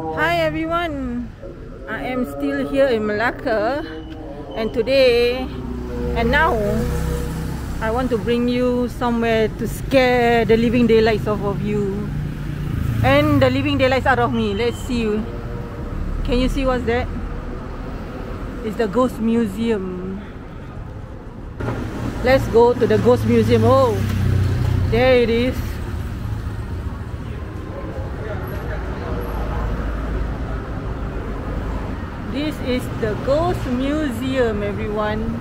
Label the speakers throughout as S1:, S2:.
S1: Hi everyone, I am still here in Malacca and today and now I want to bring you somewhere to scare the living daylights off of you and the living daylights out of me. Let's see. Can you see what's that? It's the ghost museum. Let's go to the ghost museum. Oh, there it is. Is the ghost museum, everyone.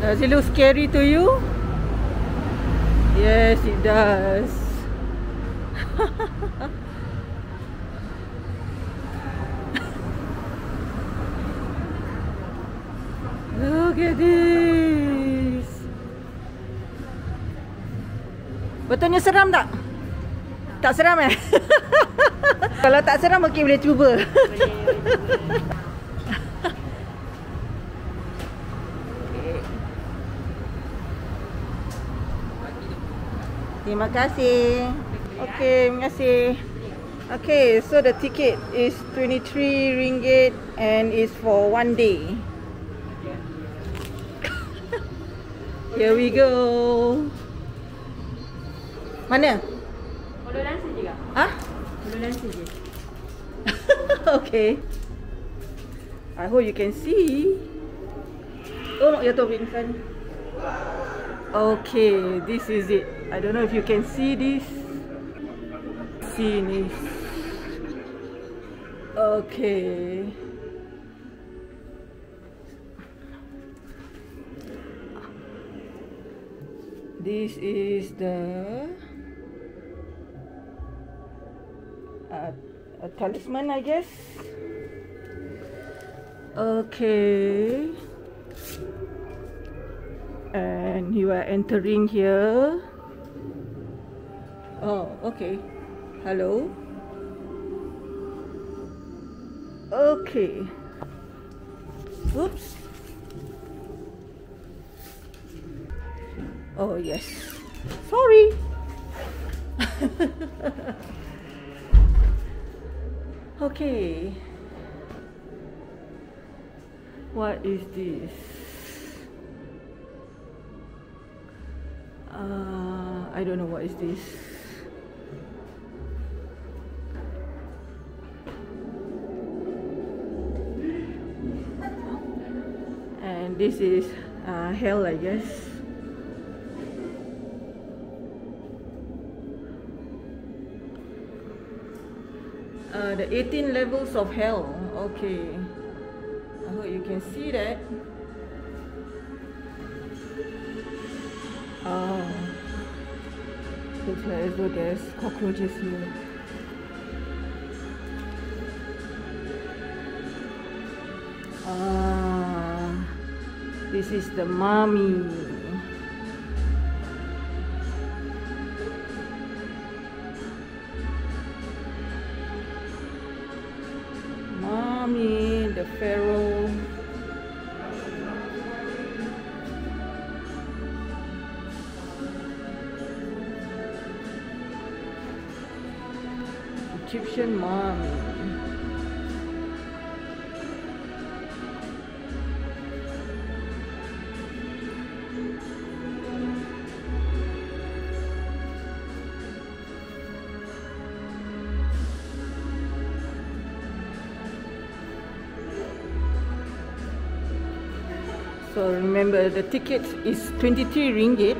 S1: Does it look scary to you? Yes, it does. Look at this. Betulnya seram tak? Tak seram eh? Kalau tak seram mungkin boleh cuba. Terima kasih. Okay, terima kasih. Okay, so the ticket is 23 ringgit and is for one day. Here we go. Mana?
S2: Dancer je kak?
S1: Ah?
S2: Follow dancer je.
S1: okay. I hope you can see. Oh, you Vincent. Okay, this is it. I don't know if you can see this. See this. Okay. This is the a talisman, I guess. Okay. And you are entering here. Oh, okay. Hello. Okay. Oops. Oh, yes. Sorry. okay. What is this? Uh, I don't know what is this. And this is uh, hell, I guess. The 18 levels of hell. Okay. I hope you can see that. Oh. Looks like as there's cockroaches here. Ah. This is the mummy. Pharaoh. Egyptian mommy. So remember the ticket is 23 ringgit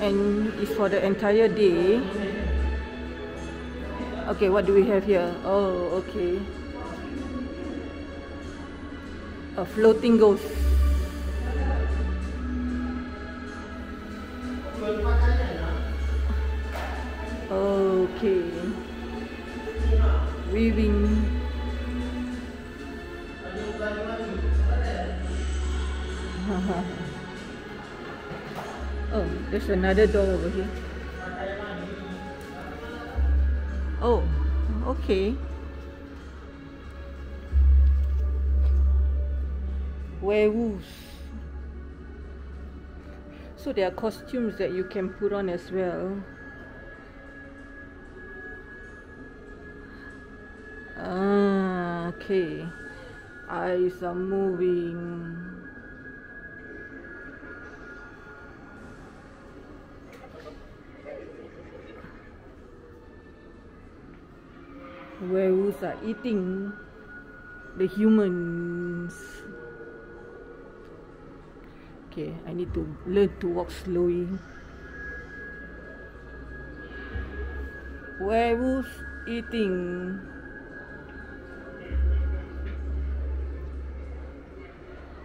S1: and is for the entire day. Okay, what do we have here? Oh, okay. A floating ghost. Uh-huh. oh, there's another door over here. Oh, okay. Werewolves. So there are costumes that you can put on as well. Ah, okay. Eyes are moving. Werewolves are eating the humans. Okay, I need to learn to walk slowly. Werewolves eating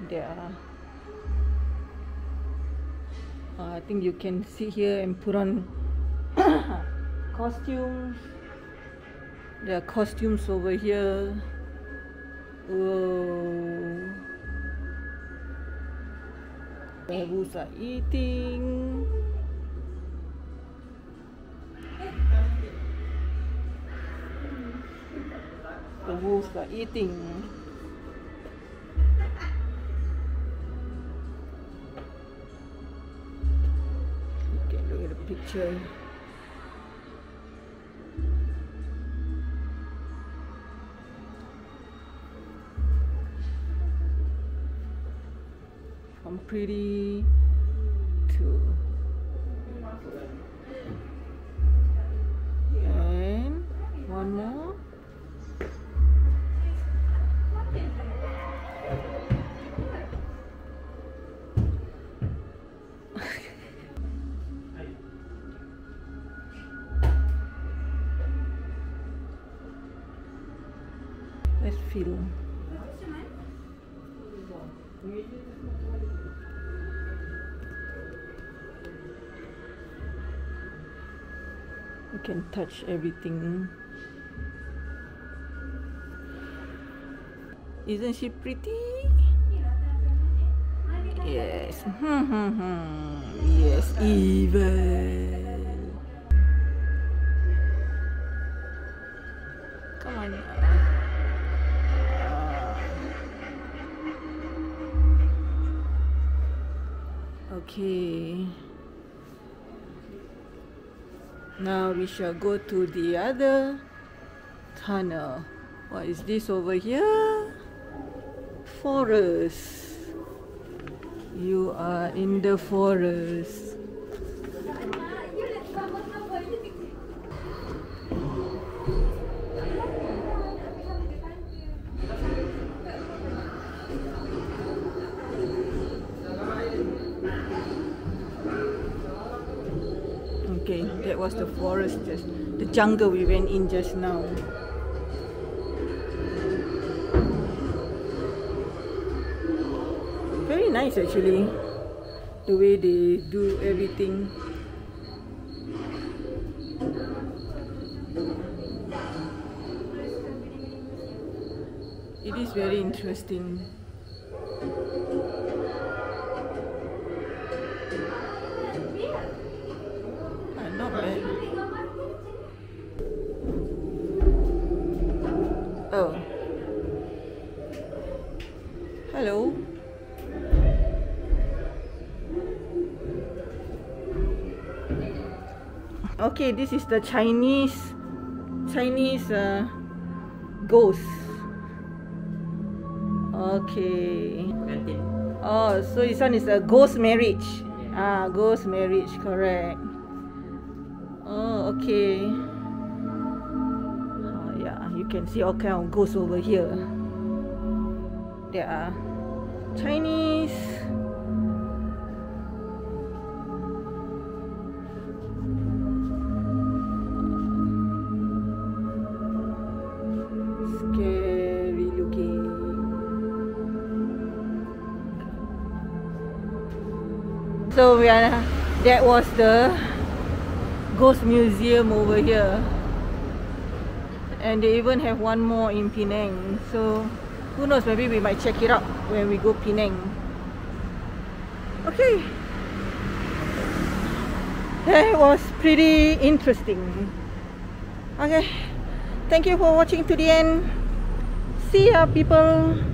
S1: there uh, I think you can sit here and put on costumes there are costumes over here. Oh werewolves are eating? The wolves are eating? Okay look at the picture pretty to and one more Let's feel. Can touch everything. Isn't she pretty? Yes. Yes, evil. Come on. Okay. Now we shall go to the other tunnel. What is this over here? Forest. You are in the forest. Was the forest just the jungle we went in just now. Very nice actually. The way they do everything. It is very interesting. Okay, this is the Chinese Chinese uh, ghost. Okay. Oh, so this one is a ghost marriage. Ah, ghost marriage, correct. Oh, okay. Oh, yeah, you can see all kind of ghosts over here. There are Chinese. So we are that was the ghost museum over here. And they even have one more in Penang. So who knows maybe we might check it out when we go Penang. Okay. That was pretty interesting. Okay. Thank you for watching to the end. See ya people.